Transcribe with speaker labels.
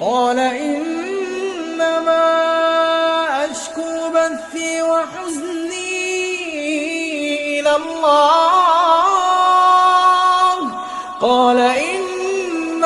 Speaker 1: قال إنما أشكو بثي وحزني إلى الله. قال إن